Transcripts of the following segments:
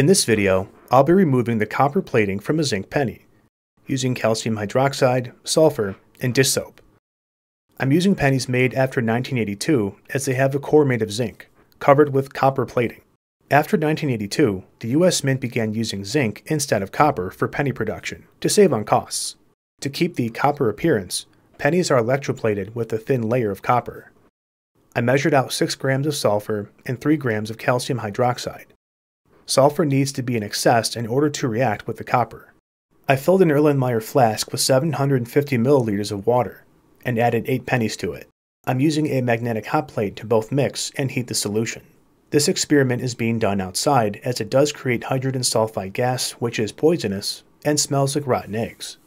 In this video, I'll be removing the copper plating from a zinc penny, using calcium hydroxide, sulfur, and dish soap. I'm using pennies made after 1982 as they have a core made of zinc, covered with copper plating. After 1982, the US Mint began using zinc instead of copper for penny production to save on costs. To keep the copper appearance, pennies are electroplated with a thin layer of copper. I measured out 6 grams of sulfur and 3 grams of calcium hydroxide. Sulfur needs to be in excess in order to react with the copper. I filled an Erlenmeyer flask with 750 milliliters of water and added 8 pennies to it. I'm using a magnetic hot plate to both mix and heat the solution. This experiment is being done outside as it does create hydrogen sulfide gas, which is poisonous and smells like rotten eggs.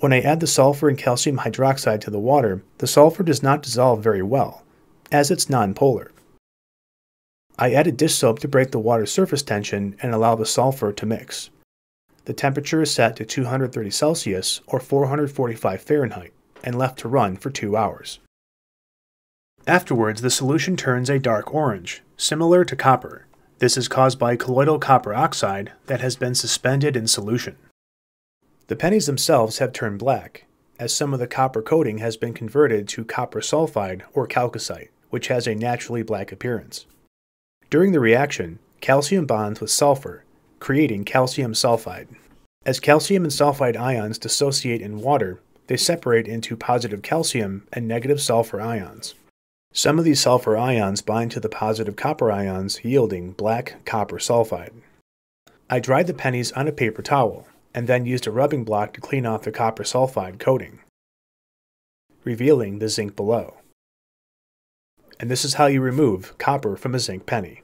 When I add the sulfur and calcium hydroxide to the water, the sulfur does not dissolve very well, as it's nonpolar. I added dish soap to break the water surface tension and allow the sulfur to mix. The temperature is set to 230 Celsius or 445 Fahrenheit and left to run for 2 hours. Afterwards, the solution turns a dark orange, similar to copper. This is caused by colloidal copper oxide that has been suspended in solution. The pennies themselves have turned black, as some of the copper coating has been converted to copper sulfide or chalcocite, which has a naturally black appearance. During the reaction, calcium bonds with sulfur, creating calcium sulfide. As calcium and sulfide ions dissociate in water, they separate into positive calcium and negative sulfur ions. Some of these sulfur ions bind to the positive copper ions, yielding black copper sulfide. I dried the pennies on a paper towel and then used a rubbing block to clean off the copper sulfide coating, revealing the zinc below and this is how you remove copper from a zinc penny.